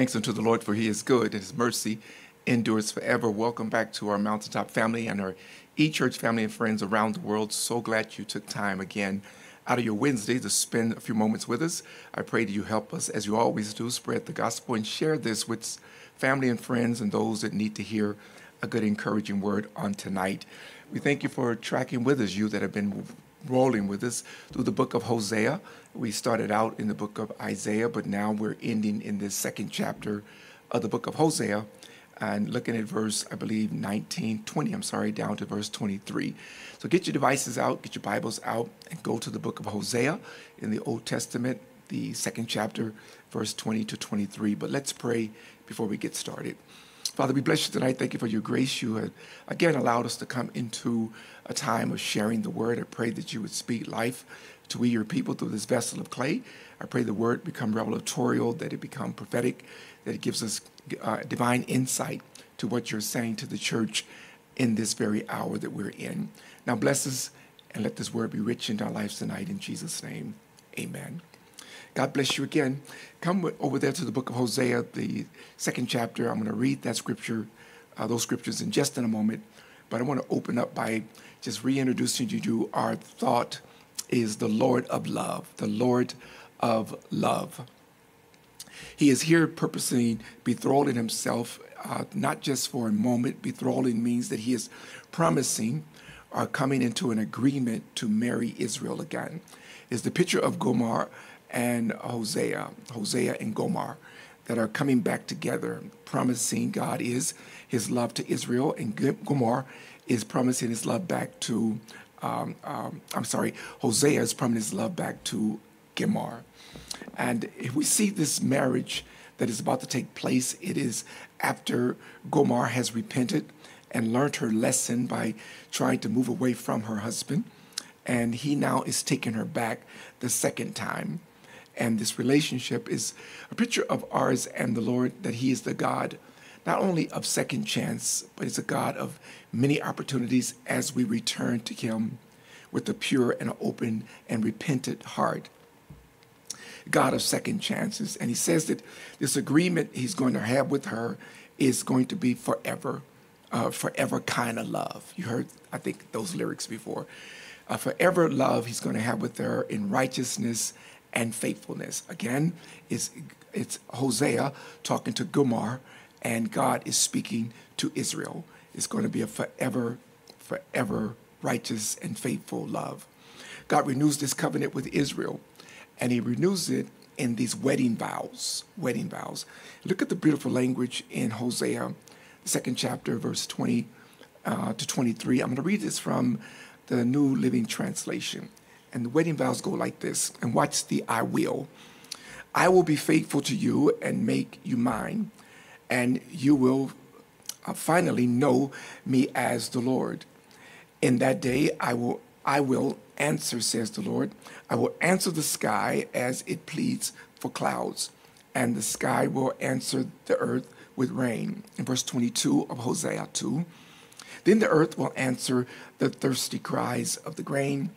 Thanks unto the Lord, for he is good, and his mercy endures forever. Welcome back to our Mountaintop family and our E Church family and friends around the world. So glad you took time again out of your Wednesday to spend a few moments with us. I pray that you help us, as you always do, spread the gospel and share this with family and friends and those that need to hear a good, encouraging word on tonight. We thank you for tracking with us, you that have been rolling with us through the book of Hosea. We started out in the book of Isaiah, but now we're ending in this second chapter of the book of Hosea and looking at verse, I believe, 19, 20, I'm sorry, down to verse 23. So get your devices out, get your Bibles out, and go to the book of Hosea in the Old Testament, the second chapter, verse 20 to 23. But let's pray before we get started. Father, we bless you tonight. Thank you for your grace. You have again allowed us to come into a time of sharing the word. I pray that you would speak life to we, your people, through this vessel of clay. I pray the word become revelatorial, that it become prophetic, that it gives us uh, divine insight to what you're saying to the church in this very hour that we're in. Now, bless us and let this word be rich in our lives tonight. In Jesus' name, amen. God bless you again. Come over there to the book of Hosea, the second chapter. I'm going to read that scripture, uh, those scriptures in just in a moment. But I want to open up by just reintroducing you to our thought is the Lord of love, the Lord of love. He is here purposely bethralling himself, uh, not just for a moment. Bethralling means that he is promising or coming into an agreement to marry Israel again. Is the picture of Gomer and Hosea, Hosea and Gomer, that are coming back together, promising God is his love to Israel, and Gomer is promising his love back to, um, um, I'm sorry, Hosea is promising his love back to Gomer. And if we see this marriage that is about to take place, it is after Gomer has repented and learned her lesson by trying to move away from her husband. And he now is taking her back the second time. And this relationship is a picture of ours and the Lord, that He is the God not only of second chance, but He's a God of many opportunities as we return to Him with a pure and open and repentant heart. God of second chances. And He says that this agreement He's going to have with her is going to be forever, uh, forever kind of love. You heard, I think, those lyrics before. Uh, forever love He's going to have with her in righteousness and faithfulness. Again, it's, it's Hosea talking to Gomer, and God is speaking to Israel. It's going to be a forever, forever righteous and faithful love. God renews this covenant with Israel, and He renews it in these wedding vows. Wedding vows. Look at the beautiful language in Hosea, second chapter, verse 20 uh, to 23. I'm going to read this from the New Living Translation. And the wedding vows go like this. And watch the I will. I will be faithful to you and make you mine, and you will uh, finally know me as the Lord. In that day I will I will answer, says the Lord. I will answer the sky as it pleads for clouds, and the sky will answer the earth with rain. In verse 22 of Hosea 2. Then the earth will answer the thirsty cries of the grain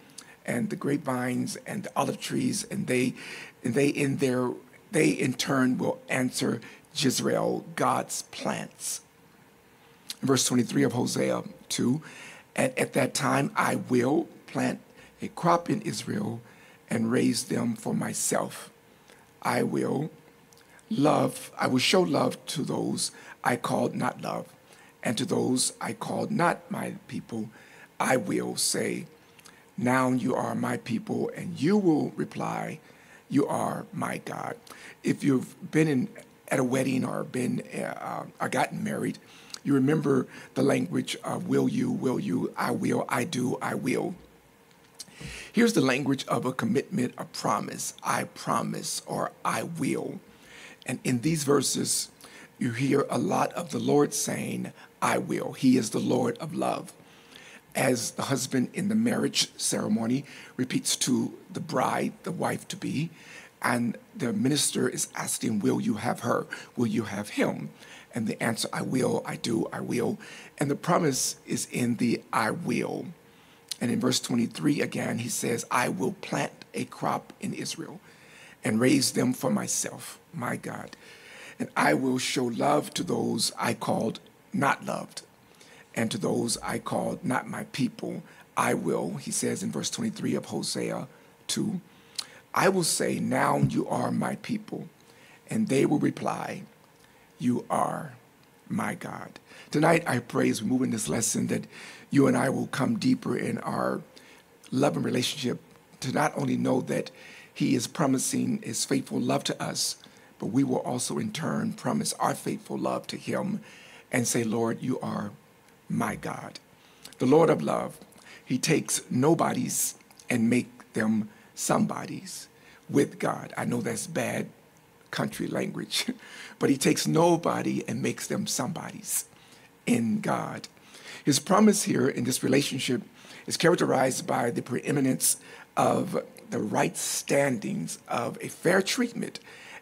and the grapevines and the olive trees, and they, and they in their, they in turn will answer Jezreel, God's plants. Verse 23 of Hosea 2, and at that time I will plant a crop in Israel and raise them for myself. I will love, I will show love to those I called not love, and to those I called not my people, I will say, now you are my people, and you will reply, You are my God. If you've been in, at a wedding or been uh, or gotten married, you remember the language of will you, will you, I will, I do, I will. Here's the language of a commitment, a promise, I promise, or I will. And in these verses, you hear a lot of the Lord saying, I will. He is the Lord of love as the husband in the marriage ceremony repeats to the bride, the wife to be, and the minister is asking, Will you have her? Will you have him? And the answer, I will, I do, I will. And the promise is in the I will. And in verse 23 again, he says, I will plant a crop in Israel and raise them for myself, my God. And I will show love to those I called not loved, and to those I called not my people, I will, he says in verse 23 of Hosea 2, I will say, Now you are my people. And they will reply, You are my God. Tonight, I pray as we move in this lesson that you and I will come deeper in our love and relationship to not only know that He is promising His faithful love to us, but we will also in turn promise our faithful love to Him and say, Lord, you are my God. The Lord of love, He takes nobodies and make them somebodies with God. I know that's bad country language, but He takes nobody and makes them somebodies in God. His promise here in this relationship is characterized by the preeminence of the right standings of a fair treatment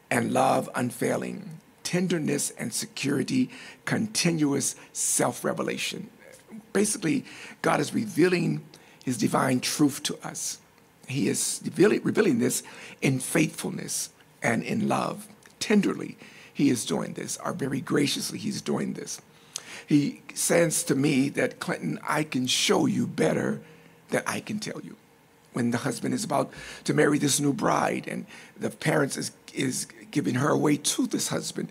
and love unfailing, tenderness and security, continuous self revelation. Basically, God is revealing his divine truth to us. He is revealing this in faithfulness and in love. Tenderly, he is doing this, or very graciously, he's doing this. He says to me that, Clinton, I can show you better than I can tell you. When the husband is about to marry this new bride and the parents is, is giving her away to this husband,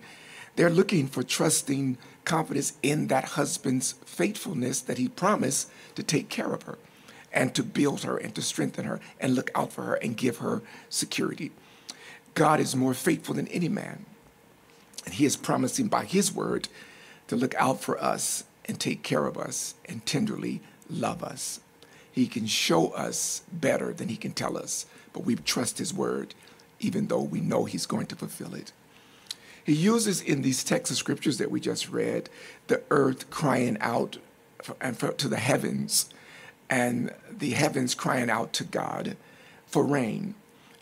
they're looking for trusting confidence in that husband's faithfulness that he promised to take care of her and to build her and to strengthen her and look out for her and give her security. God is more faithful than any man. And he is promising by his word to look out for us and take care of us and tenderly love us. He can show us better than he can tell us, but we trust his word, even though we know he's going to fulfill it. He uses in these texts of scriptures that we just read the earth crying out for, and for, to the heavens, and the heavens crying out to God for rain.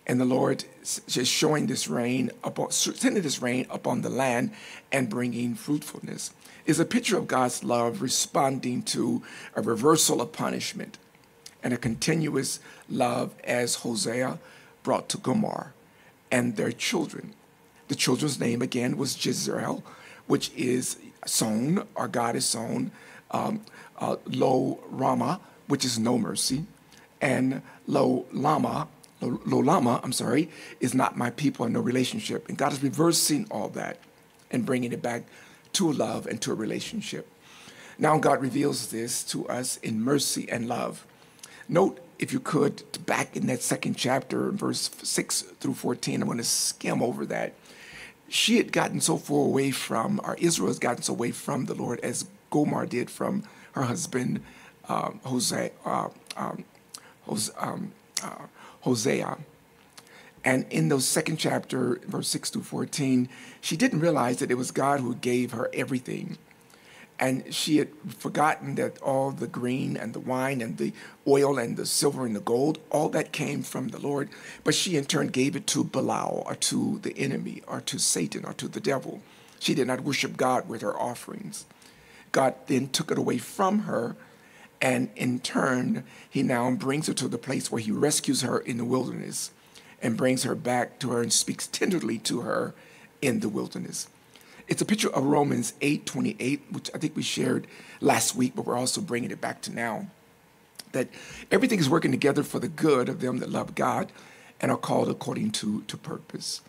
And the Lord is showing this rain, upon, sending this rain upon the land and bringing fruitfulness is a picture of God's love responding to a reversal of punishment and a continuous love as Hosea brought to Gomer and their children. The children's name again was Jezreel, which is sown, or God is sown, um, uh, Lo Rama, which is no mercy, and Lo Lama, Lo, Lama, I'm sorry, is not my people and no relationship. And God is reversing all that and bringing it back to a love and to a relationship. Now God reveals this to us in mercy and love. Note, if you could, back in that second chapter, verse 6 through 14, I'm going to skim over that. She had gotten so far away from, or Israel has gotten so away from the Lord as Gomer did from her husband, um, Hosea, uh, um, um, uh, Hosea. And in those second chapter, verse 6 to 14, she didn't realize that it was God who gave her everything. And she had forgotten that all the green and the wine and the oil and the silver and the gold, all that came from the Lord. But she in turn gave it to Belial or to the enemy or to Satan or to the devil. She did not worship God with her offerings. God then took it away from her. And in turn, he now brings her to the place where he rescues her in the wilderness and brings her back to her and speaks tenderly to her in the wilderness. It's a picture of Romans 8 28, which I think we shared last week, but we're also bringing it back to now. That everything is working together for the good of them that love God and are called according to, to purpose.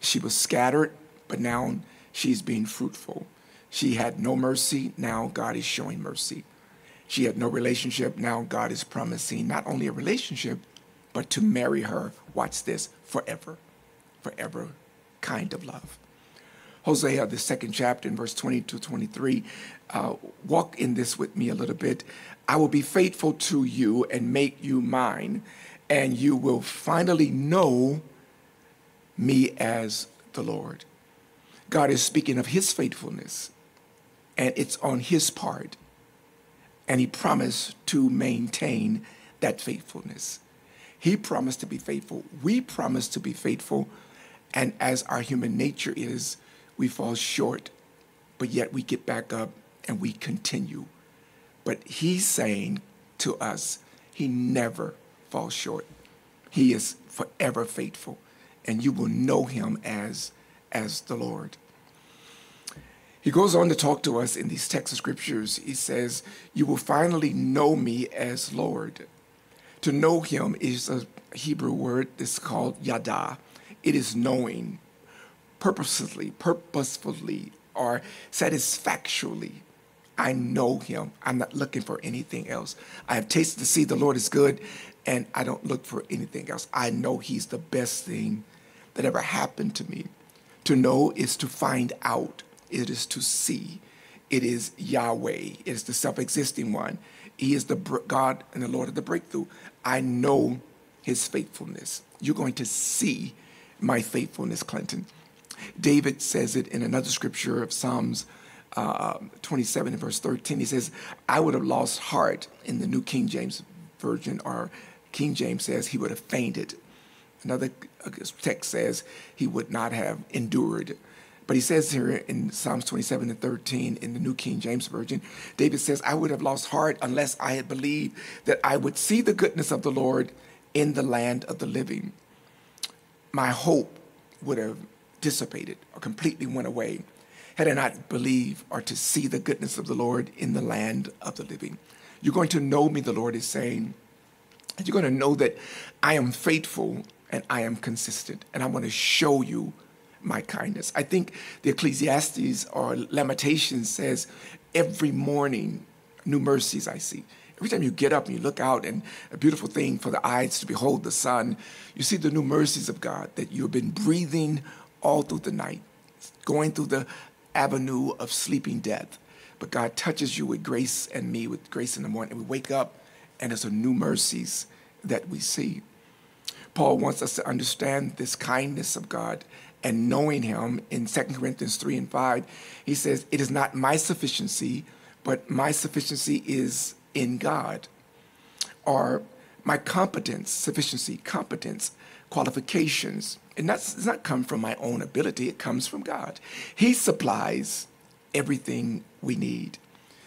She was scattered, but now she's being fruitful. She had no mercy, now God is showing mercy. She had no relationship, now God is promising not only a relationship, but to marry her, watch this, forever, forever kind of love. Hosea, the second chapter, in verse 20 to 23, uh, walk in this with me a little bit. I will be faithful to you and make you mine, and you will finally know me as the Lord. God is speaking of his faithfulness, and it's on his part. And he promised to maintain that faithfulness. He promised to be faithful. We promise to be faithful. And as our human nature is, we fall short, but yet we get back up and we continue. But he's saying to us, he never falls short. He is forever faithful, and you will know him as, as the Lord. He goes on to talk to us in these texts of scriptures. He says, You will finally know me as Lord. To know him is a Hebrew word that's called yada. It is knowing purposefully, purposefully, or satisfactorily. I know him. I'm not looking for anything else. I have tasted to see the Lord is good, and I don't look for anything else. I know he's the best thing that ever happened to me. To know is to find out it is to see. It is Yahweh. It is the self existing one. He is the God and the Lord of the breakthrough. I know his faithfulness. You're going to see my faithfulness, Clinton. David says it in another scripture of Psalms uh, 27 and verse 13. He says, I would have lost heart in the New King James Version, or King James says he would have fainted. Another uh, text says he would not have endured. But he says here in Psalms 27 and 13 in the New King James Version, David says, I would have lost heart unless I had believed that I would see the goodness of the Lord in the land of the living. My hope would have dissipated or completely went away had I not believed or to see the goodness of the Lord in the land of the living. You're going to know me, the Lord is saying. You're going to know that I am faithful and I am consistent. And I'm going to show you my kindness. I think the Ecclesiastes or Lamentations says, every morning, new mercies I see. Every time you get up and you look out, and a beautiful thing for the eyes to behold the sun, you see the new mercies of God that you have been breathing all through the night, going through the avenue of sleeping death. But God touches you with grace and me with grace in the morning, and we wake up, and it's a new mercies that we see. Paul wants us to understand this kindness of God and knowing him in 2 Corinthians 3 and 5. He says, It is not my sufficiency, but my sufficiency is in God. Or my competence, sufficiency, competence, qualifications. And that's does not come from my own ability, it comes from God. He supplies everything we need.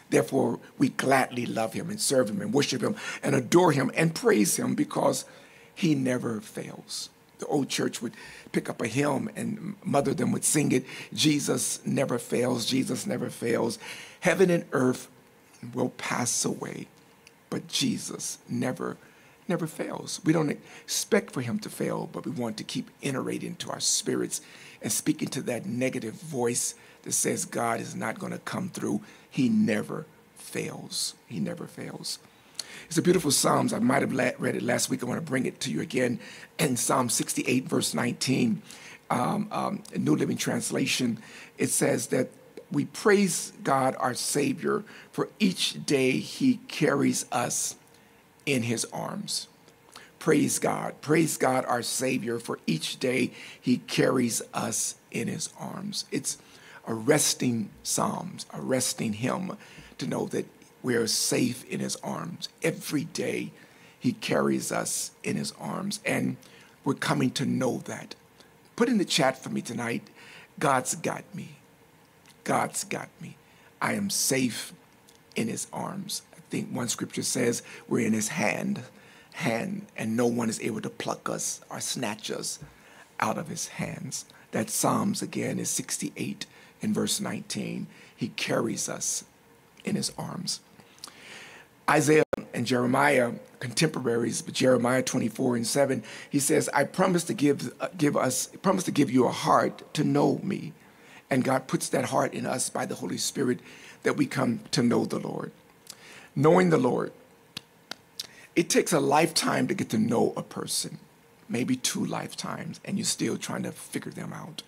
Therefore, we gladly love him and serve him and worship him and adore him and praise him because he never fails. The old church would pick up a hymn and mother them would sing it Jesus never fails, Jesus never fails. Heaven and earth will pass away, but Jesus never never fails. We don't expect for him to fail, but we want to keep iterating to our spirits and speaking to that negative voice that says God is not going to come through. He never fails. He never fails. It's a beautiful Psalms. I might have read it last week. I want to bring it to you again. In Psalm 68, verse 19, um, um, New Living Translation, it says that we praise God, our Savior, for each day He carries us in His arms. Praise God. Praise God, our Savior, for each day He carries us in His arms. It's a resting Psalms, a resting hymn to know that we are safe in his arms. Every day he carries us in his arms, and we're coming to know that. Put in the chat for me tonight God's got me. God's got me. I am safe in his arms. I think one scripture says we're in his hand, hand, and no one is able to pluck us or snatch us out of his hands. That Psalms again is 68 in verse 19. He carries us in his arms. Isaiah and Jeremiah, contemporaries, but Jeremiah 24 and 7, he says, I promise to give, uh, give us, promise to give you a heart to know me. And God puts that heart in us by the Holy Spirit that we come to know the Lord. Knowing the Lord, it takes a lifetime to get to know a person, maybe two lifetimes, and you're still trying to figure them out.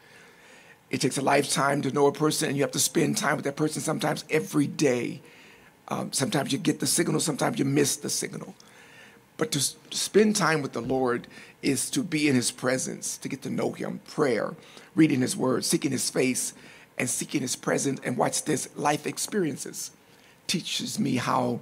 It takes a lifetime to know a person, and you have to spend time with that person sometimes every day um, sometimes you get the signal, sometimes you miss the signal. But to, spend time with the Lord is to be in His presence, to get to know Him, prayer, reading His Word, seeking His face, and seeking His presence. And watch this life experiences teaches me how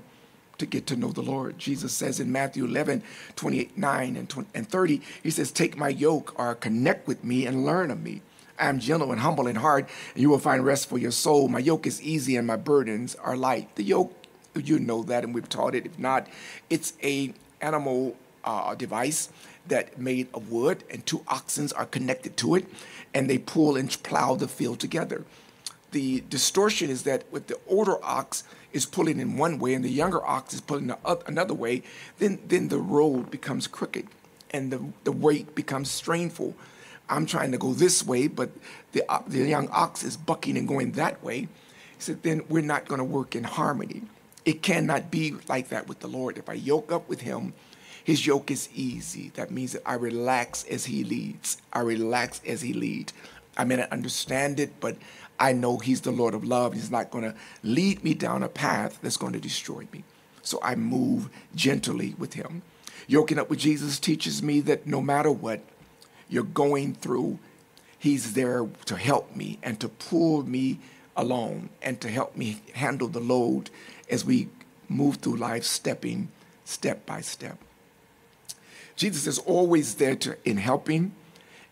to get to know the Lord. Jesus says in Matthew 11, 28, 9, and, 20, and 30, He says, Take my yoke or connect with me and learn of me. I am gentle and humble in heart, and you will find rest for your soul. My yoke is easy and my burdens are light. The yoke, you know that, and we've taught it. If not, it's a animal uh, device that made of wood, and two oxen are connected to it, and they pull and plow the field together. the distortion is that with the older ox is pulling in one way and the younger ox is pulling the oth- another way, then then the road becomes crooked and the, the weight becomes strainful. I'm trying to go this way, but the, uh, the young ox is bucking and going that way. He said, then we're not going to work in harmony. It cannot be like that with the Lord. If I yoke up with him, his yoke is easy. That means that I relax as he leads. I relax as he leads. I may not understand it, but I know he's the Lord of love. He's not going to lead me down a path that's going to destroy me. So I move gently with him. Yoking up with Jesus teaches me that no matter what you're going through, he's there to help me and to pull me along and to help me handle the load as we move through life, stepping step by step. Jesus is always there to, in helping,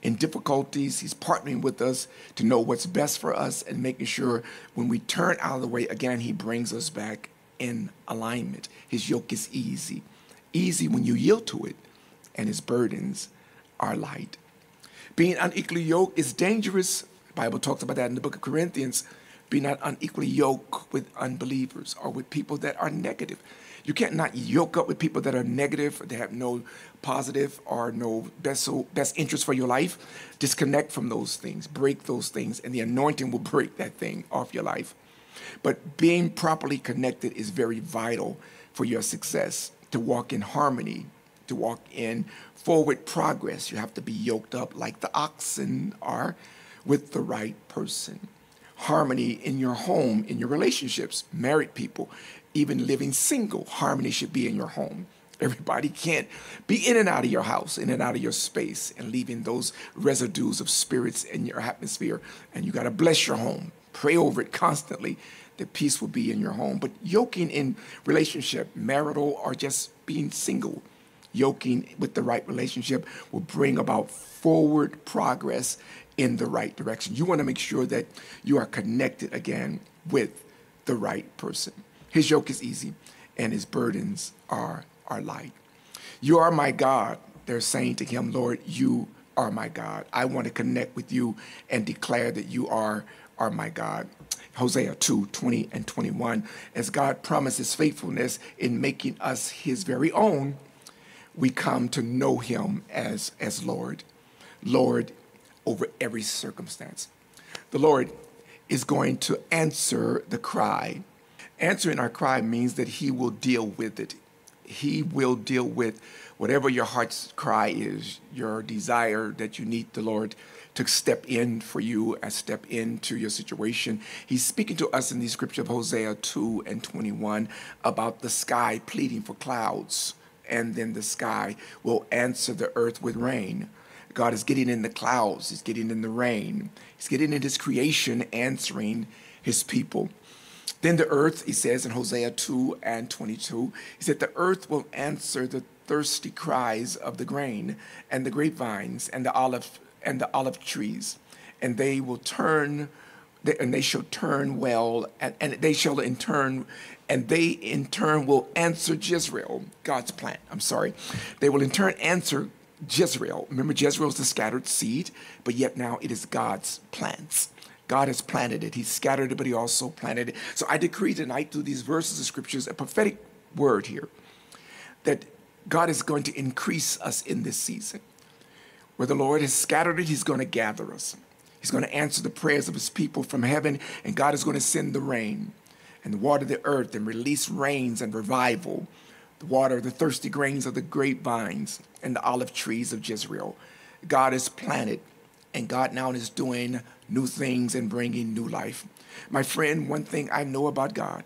in difficulties. He's partnering with us to know what's best for us and making sure when we turn out of the way, again, he brings us back in alignment. His yoke is easy. Easy when you yield to it, and his burdens are light. Being unequally yoked is dangerous. The Bible talks about that in the book of Corinthians. Be not unequally yoked with unbelievers or with people that are negative. You can't not yoke up with people that are negative, they have no positive or no best, best interest for your life. Disconnect from those things, break those things, and the anointing will break that thing off your life. But being properly connected is very vital for your success to walk in harmony, to walk in forward progress. You have to be yoked up like the oxen are with the right person. Harmony in your home, in your relationships, married people, even living single, harmony should be in your home. Everybody can't be in and out of your house, in and out of your space, and leaving those residues of spirits in your atmosphere. And you got to bless your home. Pray over it constantly that peace will be in your home. But yoking in relationship, marital or just being single, yoking with the right relationship will bring about forward progress in the right direction. You want to make sure that you are connected again with the right person. His yoke is easy and his burdens are, are light. You are my God. They're saying to him, Lord, you are my God. I want to connect with you and declare that you are, are my God. Hosea 2 20 and 21. As God promises faithfulness in making us his very own, we come to know him as, as Lord, Lord over every circumstance. The Lord is going to answer the cry Answering our cry means that He will deal with it. He will deal with whatever your heart's cry is, your desire that you need the Lord to step in for you and step into your situation. He's speaking to us in the scripture of Hosea 2 and 21 about the sky pleading for clouds, and then the sky will answer the earth with rain. God is getting in the clouds, He's getting in the rain, He's getting in His creation, answering His people. Then the earth, he says in Hosea 2 and 22, he said, The earth will answer the thirsty cries of the grain and the grapevines and the olive and the olive trees, and they will turn and they shall turn well, and, and they shall in turn, and they in turn will answer Jezreel, God's plant. I'm sorry. They will in turn answer Jezreel. Remember, Jezreel is the scattered seed, but yet now it is God's plants. God has planted it. He scattered it, but He also planted it. So I decree tonight through these verses of scriptures a prophetic word here that God is going to increase us in this season. Where the Lord has scattered it, He's going to gather us. He's going to answer the prayers of His people from heaven, and God is going to send the rain and water the earth and release rains and revival, the water, the thirsty grains of the grapevines and the olive trees of Jezreel. God has planted, and God now is doing new things and bringing new life. My friend, one thing I know about God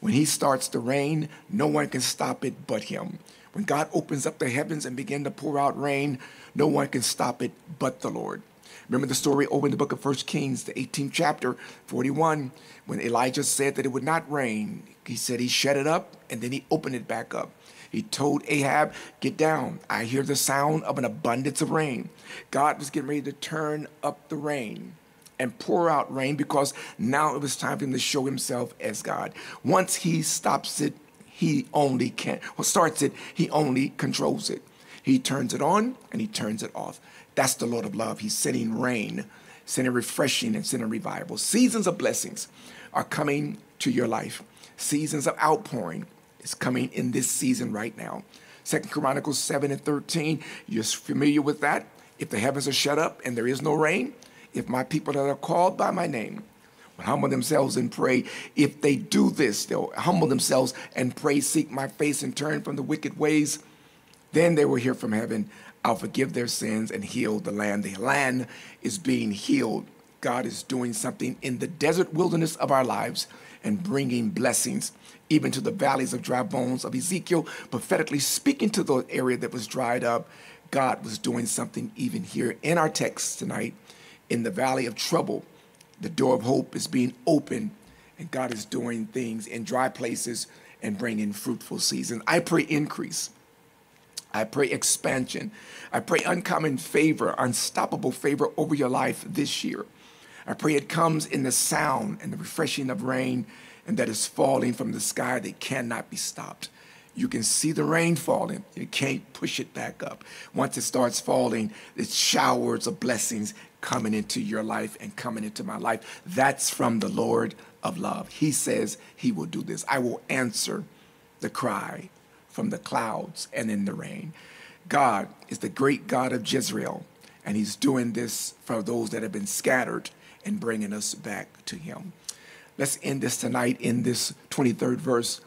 when He starts to rain, no one can stop it but Him. When God opens up the heavens and begin to pour out rain, no one can stop it but the Lord. Remember the story over in the book of First Kings, the 18th chapter, 41, when Elijah said that it would not rain. He said he shut it up and then he opened it back up. He told Ahab, Get down. I hear the sound of an abundance of rain. God was getting ready to turn up the rain and pour out rain because now it was time for him to show himself as God. Once he stops it, he only can, or starts it, he only controls it. He turns it on and he turns it off. That's the Lord of love. He's sending rain sending refreshing and sending revival. Seasons of blessings are coming to your life. Seasons of outpouring is coming in this season right now. Second Chronicles 7 and 13, you're familiar with that. If the heavens are shut up and there is no rain, if my people that are called by my name will humble themselves and pray, if they do this, they'll humble themselves and pray, seek my face, and turn from the wicked ways, then they will hear from heaven. I'll forgive their sins and heal the land. The land is being healed. God is doing something in the desert wilderness of our lives and bringing blessings even to the valleys of dry bones of Ezekiel, prophetically speaking to the area that was dried up. God was doing something even here in our text tonight in the valley of trouble. The door of hope is being opened, and God is doing things in dry places and bringing fruitful seasons. I pray increase. I pray expansion. I pray uncommon favor, unstoppable favor over your life this year. I pray it comes in the sound and the refreshing of rain and that is falling from the sky that cannot be stopped. You can see the rain falling. You can't push it back up. Once it starts falling, it's showers of blessings coming into your life and coming into my life. That's from the Lord of love. He says he will do this. I will answer the cry from the clouds and in the rain. God is the great God of Jezreel, and he's doing this for those that have been scattered and bringing us back to him. Let's end this tonight in this 23rd verse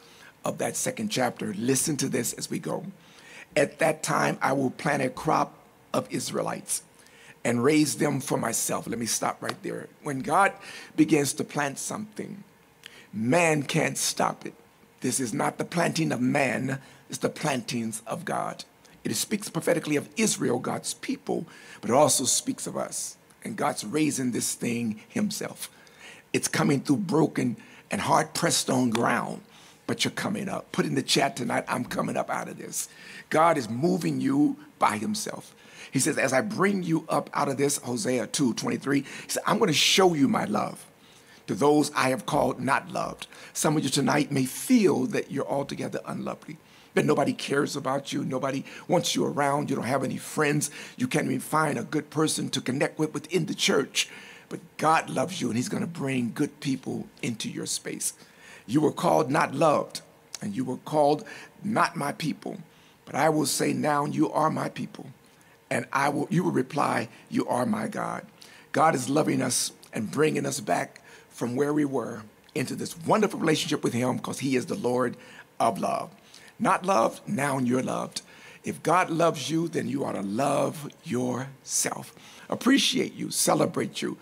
of that second chapter. Listen to this as we go. At that time, I will plant a crop of Israelites and raise them for myself. Let me stop right there. When God begins to plant something, man can't stop it. This is not the planting of man, it's the plantings of God. It speaks prophetically of Israel, God's people, but it also speaks of us. And God's raising this thing himself. It's coming through broken and hard pressed on ground, but you're coming up. Put in the chat tonight, I'm coming up out of this. God is moving you by himself. He says, as I bring you up out of this, Hosea 2 23, he said, I'm going to show you my love to those I have called not loved. Some of you tonight may feel that you're altogether unlovely, that nobody cares about you, nobody wants you around, you don't have any friends, you can't even find a good person to connect with within the church. But God loves you and He's going to bring good people into your space. You were called not loved, and you were called not my people. But I will say now, you are my people. And I will, you will reply, you are my God. God is loving us and bringing us back from where we were into this wonderful relationship with Him because He is the Lord of love. Not loved, now you're loved. If God loves you, then you ought to love yourself. Appreciate you, celebrate you,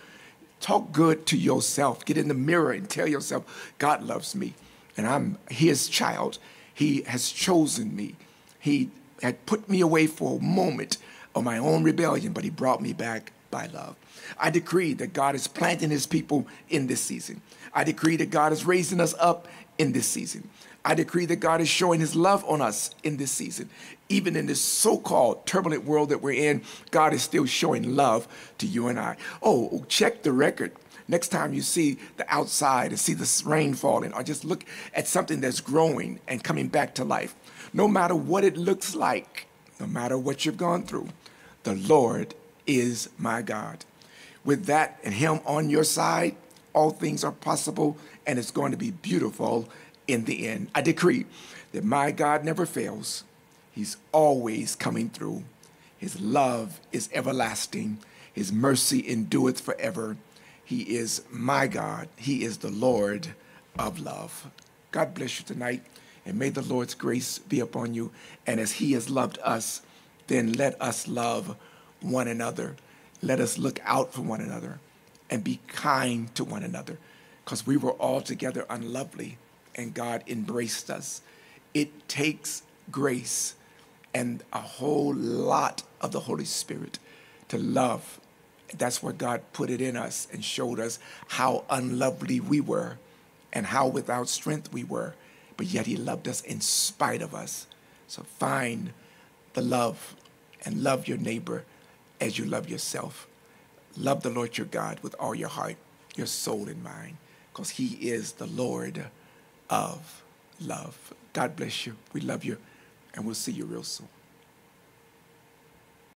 Talk good to yourself. Get in the mirror and tell yourself, God loves me and I'm his child. He has chosen me. He had put me away for a moment of my own rebellion, but he brought me back by love. I decree that God is planting his people in this season. I decree that God is raising us up in this season. I decree that God is showing his love on us in this season. Even in this so called turbulent world that we're in, God is still showing love to you and I. Oh, check the record. Next time you see the outside and see the rain falling, or just look at something that's growing and coming back to life, no matter what it looks like, no matter what you've gone through, the Lord is my God. With that and Him on your side, all things are possible and it's going to be beautiful in the end. I decree that my God never fails. He's always coming through. His love is everlasting. His mercy endureth forever. He is my God. He is the Lord of love. God bless you tonight, and may the Lord's grace be upon you. And as He has loved us, then let us love one another. Let us look out for one another and be kind to one another, because we were all together unlovely and God embraced us. It takes grace and a whole lot of the Holy Spirit to love. That's where God put it in us and showed us how unlovely we were and how without strength we were. But yet He loved us in spite of us. So find the love and love your neighbor as you love yourself. Love the Lord your God with all your heart, your soul, and mind, because He is the Lord of love. God bless you. We love you, and we'll see you real soon.